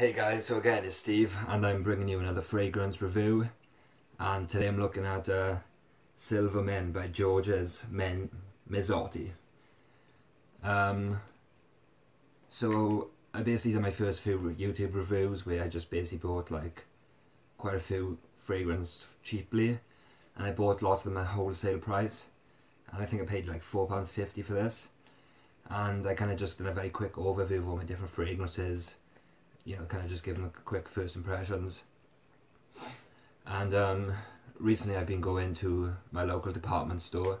Hey guys, so again it's Steve and I'm bringing you another fragrance review. And today I'm looking at uh, Silver Men by Georges Men Mezotti. Um, so I basically did my first few YouTube reviews where I just basically bought like quite a few fragrance cheaply. And I bought lots of them at wholesale price. And I think I paid like £4.50 for this. And I kind of just did a very quick overview of all my different fragrances you know, kind of just giving a quick first impressions. And um, recently I've been going to my local department store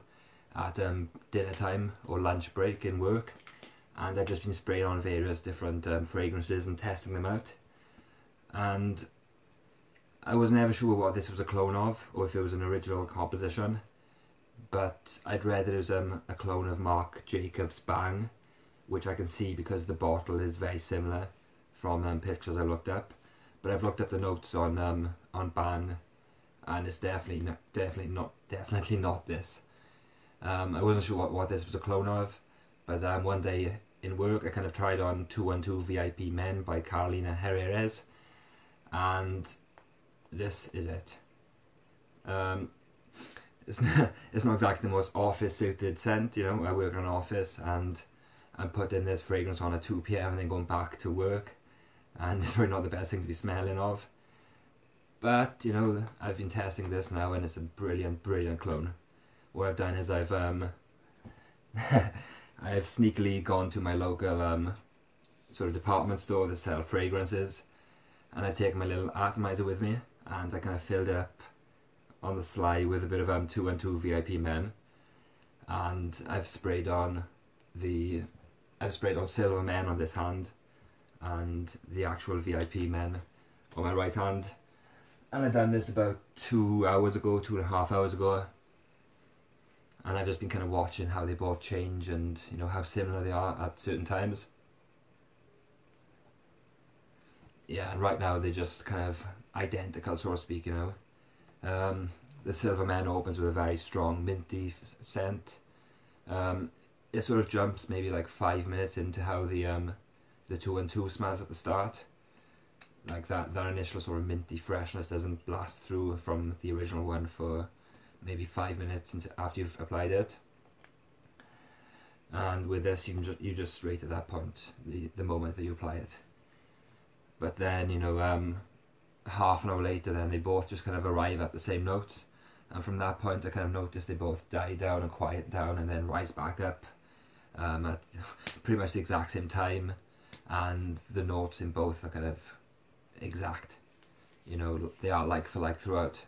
at um, dinner time or lunch break in work and I've just been spraying on various different um, fragrances and testing them out and I was never sure what this was a clone of or if it was an original composition but I'd read that it was um, a clone of Marc Jacobs Bang which I can see because the bottle is very similar from um, pictures I looked up. But I've looked up the notes on um, on Bang, and it's definitely not, definitely not definitely not this. Um, I wasn't sure what, what this was a clone of, but um, one day in work I kind of tried on 212 VIP Men by Carolina Herrera, and this is it. Um, it's not, it's not exactly the most office suited scent, you know. I work in an office and I'm putting this fragrance on at 2 pm and then going back to work and it's probably not the best thing to be smelling of. But, you know, I've been testing this now and it's a brilliant, brilliant clone. What I've done is I've, um, I've sneakily gone to my local, um, sort of department store that sell fragrances and I've taken my little atomizer with me and I kind of filled it up on the sly with a bit of um, 2 and 2 VIP men and I've sprayed on the I've sprayed on Silver Men on this hand and the actual VIP men on my right hand. And I done this about two hours ago, two and a half hours ago. And I've just been kind of watching how they both change and you know how similar they are at certain times. Yeah, and right now they're just kind of identical, so to speak, you know. Um, the Silver Men opens with a very strong minty scent. Um, it sort of jumps maybe like five minutes into how the um, the two and two smells at the start. Like that, that initial sort of minty freshness doesn't blast through from the original one for maybe five minutes after you've applied it. And with this, you can just you just straight at that point, the the moment that you apply it. But then you know, um, half an hour later, then they both just kind of arrive at the same notes, and from that point, I kind of notice they both die down and quiet down, and then rise back up um, at pretty much the exact same time and the notes in both are kind of exact. You know, they are like for like throughout.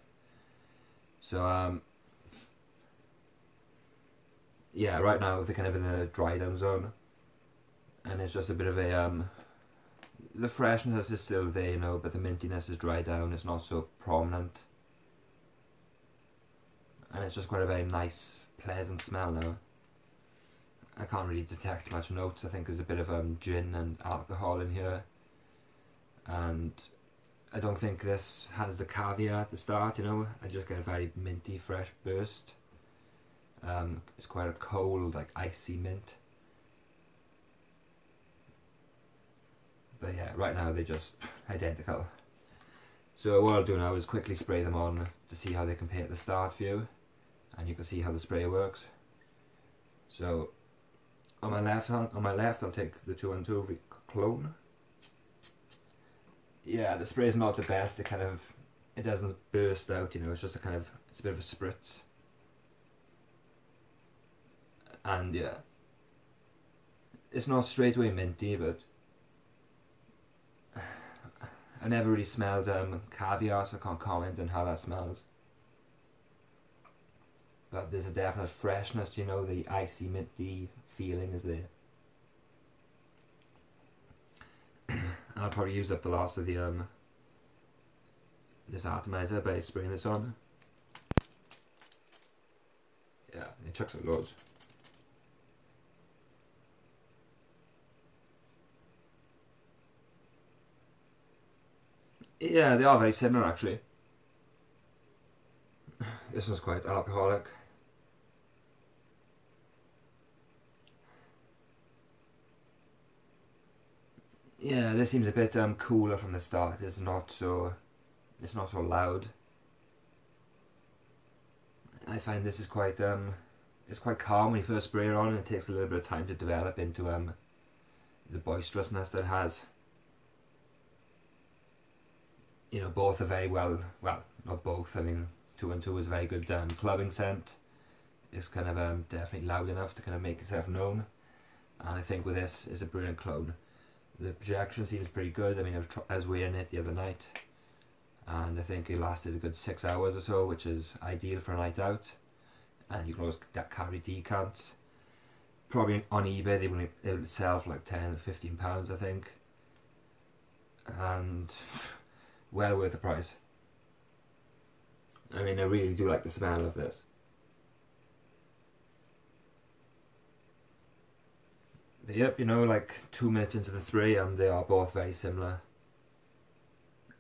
So, um, yeah, right now they're kind of in the dry down zone, and it's just a bit of a um, the freshness is still there, you know, but the mintiness is dry down. It's not so prominent, and it's just quite a very nice, pleasant smell now. I can't really detect much notes. I think there's a bit of um, gin and alcohol in here. And I don't think this has the caviar at the start, you know. I just get a very minty, fresh burst. Um, it's quite a cold, like icy mint. But yeah, right now they're just identical. So what I'll do now is quickly spray them on to see how they compare at the start view. And you can see how the spray works. So on my left hand, on my left, I'll take the two and two clone. Yeah, the spray is not the best. It kind of, it doesn't burst out. You know, it's just a kind of, it's a bit of a spritz. And yeah, it's not straight away minty, but I never really smelled um, caviar, so I can't comment on how that smells. But there's a definite freshness, you know, the icy minty feeling is there. and I'll probably use up the last of the um this atomizer by spraying this on. Yeah, it chucks out loads. Yeah, they are very similar actually. This one's quite alcoholic. Yeah, this seems a bit um, cooler from the start. It's not so, it's not so loud. I find this is quite um, it's quite calm when you first spray it on, and it takes a little bit of time to develop into um, the boisterousness that it has. You know, both are very well, well, not both. I mean, two and two is a very good um, clubbing scent. It's kind of um, definitely loud enough to kind of make itself known. And I think with this, is a brilliant clone. The projection seems pretty good. I mean, I was, I was wearing it the other night, and I think it lasted a good six hours or so, which is ideal for a night out. And you can always carry decants. Probably on eBay they will they would sell for like 10 or 15 pounds, I think. And well worth the price. I mean, I really do like the smell of this. Yep, you know, like two minutes into the three, and they are both very similar.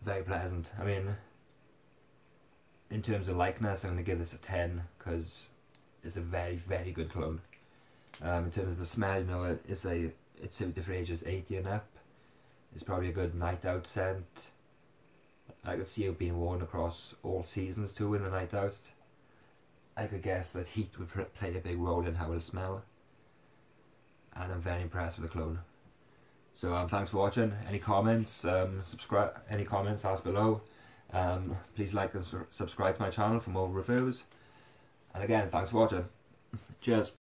Very pleasant. I mean, in terms of likeness, I'm going to give this a 10 because it's a very, very good clone. Um, in terms of the smell, you know, it's a it's suited for ages 80 and up. It's probably a good night out scent. I could see it being worn across all seasons too in the night out. I could guess that heat would play a big role in how it'll smell and I'm very impressed with the clone. So um, thanks for watching. Any comments, um, subscribe. Any comments, ask below. Um, please like and su subscribe to my channel for more reviews. And again, thanks for watching. Cheers.